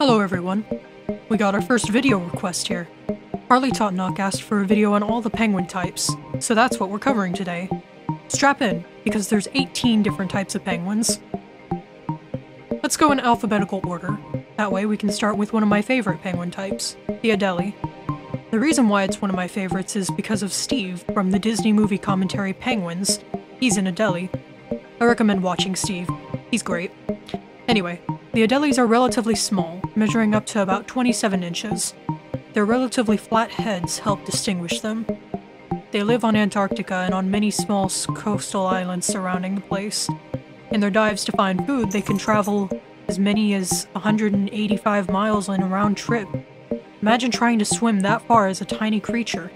Hello everyone. We got our first video request here. Harley Totnock asked for a video on all the penguin types, so that's what we're covering today. Strap in, because there's 18 different types of penguins. Let's go in alphabetical order. That way we can start with one of my favorite penguin types, the Adelie. The reason why it's one of my favorites is because of Steve from the Disney movie commentary Penguins. He's an Adelie. I recommend watching Steve. He's great. Anyway, the Adelies are relatively small, measuring up to about 27 inches. Their relatively flat heads help distinguish them. They live on Antarctica and on many small coastal islands surrounding the place. In their dives to find food, they can travel as many as 185 miles in a round trip. Imagine trying to swim that far as a tiny creature.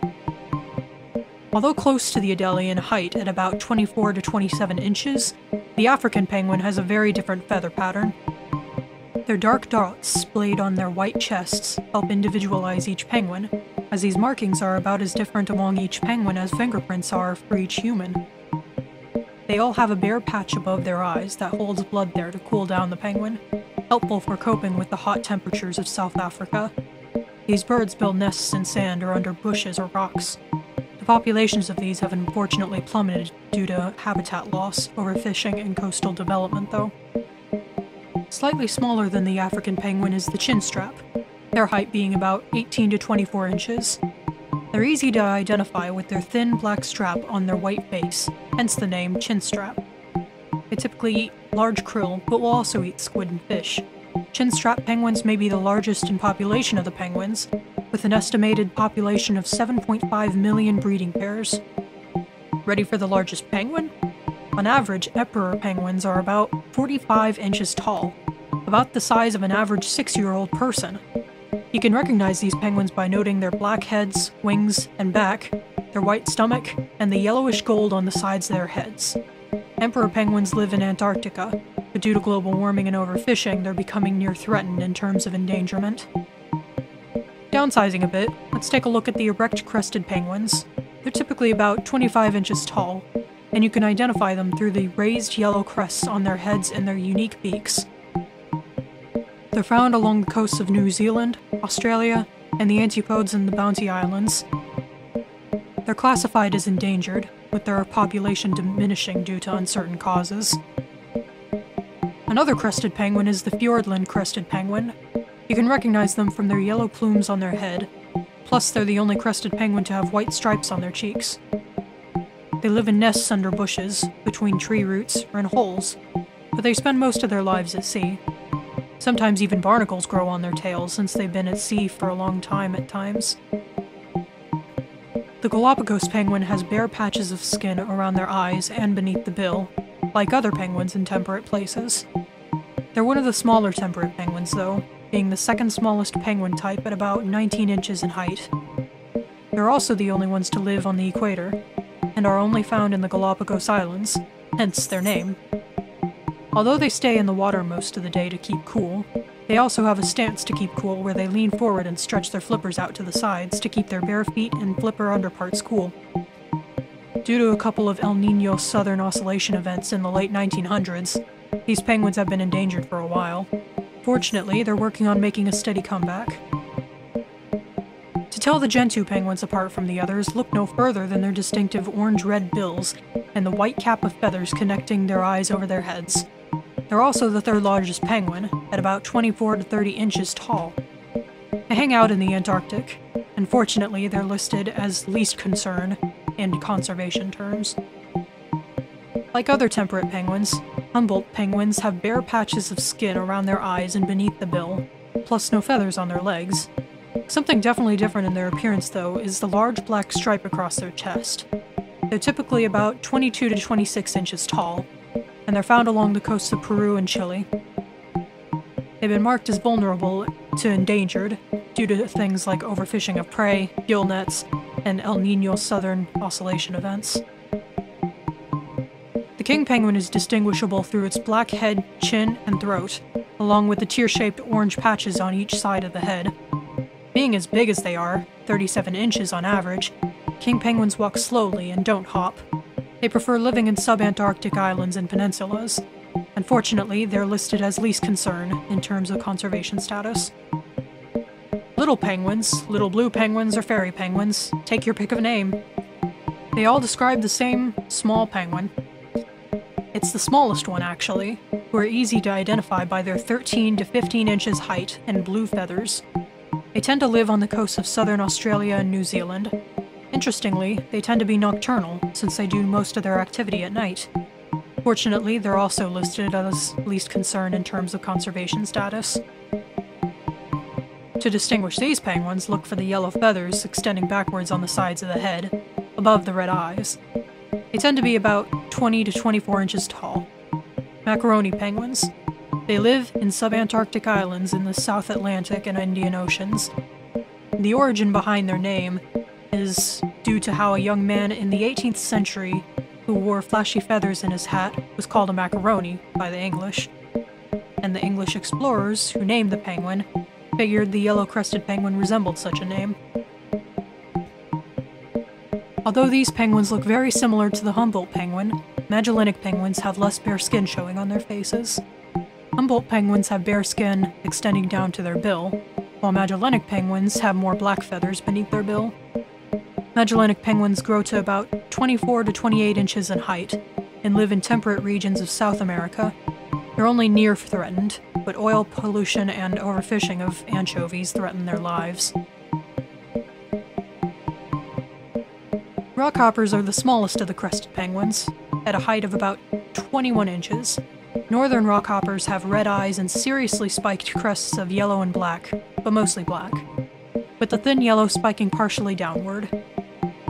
Although close to the Adelie in height at about 24 to 27 inches, the African penguin has a very different feather pattern. Their dark dots splayed on their white chests help individualize each penguin, as these markings are about as different among each penguin as fingerprints are for each human. They all have a bare patch above their eyes that holds blood there to cool down the penguin, helpful for coping with the hot temperatures of South Africa. These birds build nests in sand or under bushes or rocks, the populations of these have unfortunately plummeted due to habitat loss, overfishing, and coastal development, though. Slightly smaller than the African penguin is the chinstrap, their height being about 18 to 24 inches. They're easy to identify with their thin black strap on their white base, hence the name chinstrap. They typically eat large krill, but will also eat squid and fish. Chinstrap penguins may be the largest in population of the penguins, with an estimated population of 7.5 million breeding pairs. Ready for the largest penguin? On average, emperor penguins are about 45 inches tall, about the size of an average six year old person. You can recognize these penguins by noting their black heads, wings, and back, their white stomach, and the yellowish gold on the sides of their heads. Emperor penguins live in Antarctica, but due to global warming and overfishing, they're becoming near threatened in terms of endangerment. Downsizing a bit, let's take a look at the erect crested penguins. They're typically about 25 inches tall, and you can identify them through the raised yellow crests on their heads and their unique beaks. They're found along the coasts of New Zealand, Australia, and the Antipodes and the Bounty Islands. They're classified as endangered, with their population diminishing due to uncertain causes. Another crested penguin is the Fiordland crested penguin, you can recognize them from their yellow plumes on their head, plus they're the only crested penguin to have white stripes on their cheeks. They live in nests under bushes, between tree roots, or in holes, but they spend most of their lives at sea. Sometimes even barnacles grow on their tails since they've been at sea for a long time at times. The Galapagos penguin has bare patches of skin around their eyes and beneath the bill, like other penguins in temperate places. They're one of the smaller temperate penguins, though, being the second smallest penguin type at about 19 inches in height. They're also the only ones to live on the equator, and are only found in the Galapagos Islands, hence their name. Although they stay in the water most of the day to keep cool, they also have a stance to keep cool where they lean forward and stretch their flippers out to the sides to keep their bare feet and flipper underparts cool. Due to a couple of El Nino Southern Oscillation events in the late 1900s, these penguins have been endangered for a while, Fortunately, they're working on making a steady comeback. To tell the Gentoo penguins apart from the others, look no further than their distinctive orange-red bills and the white cap of feathers connecting their eyes over their heads. They're also the third largest penguin, at about 24 to 30 inches tall. They hang out in the Antarctic. Unfortunately, they're listed as least concern in conservation terms. Like other temperate penguins, Humboldt penguins have bare patches of skin around their eyes and beneath the bill, plus no feathers on their legs. Something definitely different in their appearance, though, is the large black stripe across their chest. They're typically about 22 to 26 inches tall, and they're found along the coasts of Peru and Chile. They've been marked as vulnerable to endangered due to things like overfishing of prey, gill nets, and El Nino Southern Oscillation events. The king penguin is distinguishable through its black head, chin, and throat, along with the tear-shaped orange patches on each side of the head. Being as big as they are, 37 inches on average, king penguins walk slowly and don't hop. They prefer living in subantarctic islands and peninsulas, Unfortunately, they're listed as least concern in terms of conservation status. Little penguins, little blue penguins, or fairy penguins, take your pick of a name. They all describe the same small penguin. It's the smallest one, actually, who are easy to identify by their 13 to 15 inches height and blue feathers. They tend to live on the coasts of southern Australia and New Zealand. Interestingly, they tend to be nocturnal, since they do most of their activity at night. Fortunately, they're also listed as least concern in terms of conservation status. To distinguish these penguins, look for the yellow feathers extending backwards on the sides of the head, above the red eyes. They tend to be about 20 to 24 inches tall. Macaroni penguins. They live in subantarctic islands in the South Atlantic and Indian Oceans. The origin behind their name is due to how a young man in the 18th century who wore flashy feathers in his hat was called a macaroni by the English. And the English explorers who named the penguin Figured the yellow-crested penguin resembled such a name. Although these penguins look very similar to the Humboldt penguin, Magellanic penguins have less bare skin showing on their faces. Humboldt penguins have bare skin extending down to their bill, while Magellanic penguins have more black feathers beneath their bill. Magellanic penguins grow to about 24 to 28 inches in height and live in temperate regions of South America. They're only near threatened, but oil pollution and overfishing of anchovies threaten their lives. Rockhoppers are the smallest of the crested penguins, at a height of about 21 inches. Northern rockhoppers have red eyes and seriously spiked crests of yellow and black, but mostly black, with the thin yellow spiking partially downward.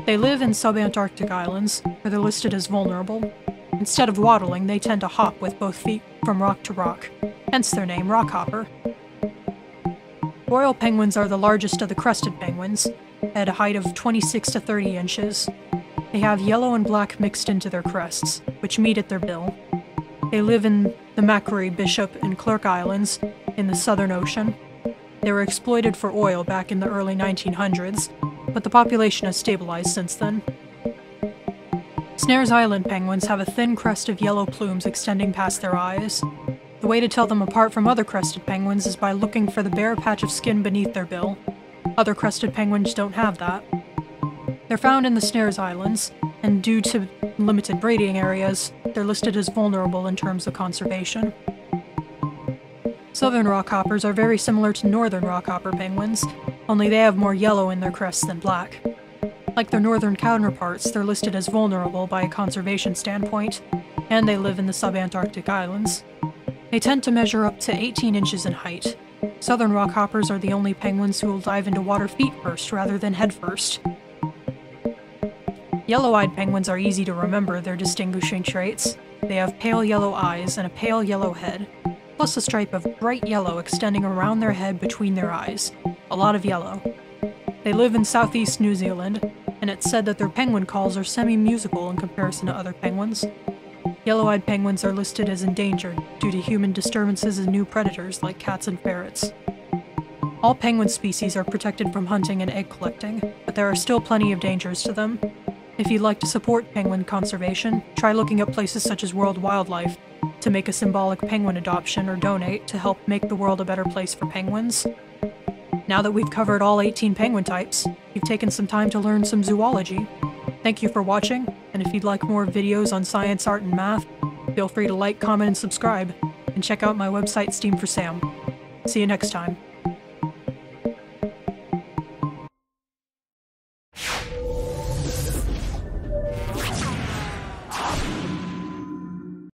They live in subantarctic islands, where they're listed as vulnerable. Instead of waddling, they tend to hop with both feet from rock to rock, hence their name, rockhopper. Royal penguins are the largest of the crested penguins, at a height of 26 to 30 inches. They have yellow and black mixed into their crests, which meet at their bill. They live in the Macquarie, Bishop, and Clerk Islands in the Southern Ocean. They were exploited for oil back in the early 1900s, but the population has stabilized since then. Snares Island penguins have a thin crest of yellow plumes extending past their eyes. The way to tell them apart from other crested penguins is by looking for the bare patch of skin beneath their bill. Other crested penguins don't have that. They're found in the Snares Islands, and due to limited breeding areas, they're listed as vulnerable in terms of conservation. Southern rockhoppers are very similar to northern rockhopper penguins, only they have more yellow in their crests than black. Like their northern counterparts, they're listed as vulnerable by a conservation standpoint, and they live in the subantarctic islands. They tend to measure up to 18 inches in height. Southern rockhoppers are the only penguins who will dive into water feet first rather than head first. Yellow-eyed penguins are easy to remember their distinguishing traits. They have pale yellow eyes and a pale yellow head, plus a stripe of bright yellow extending around their head between their eyes. A lot of yellow. They live in southeast New Zealand, and it's said that their penguin calls are semi-musical in comparison to other penguins. Yellow-eyed penguins are listed as endangered due to human disturbances and new predators like cats and ferrets. All penguin species are protected from hunting and egg collecting, but there are still plenty of dangers to them. If you'd like to support penguin conservation, try looking up places such as World Wildlife to make a symbolic penguin adoption or donate to help make the world a better place for penguins. Now that we've covered all 18 penguin types, you've taken some time to learn some zoology, Thank you for watching, and if you'd like more videos on science, art, and math, feel free to like, comment, and subscribe, and check out my website Steam for Sam. See you next time.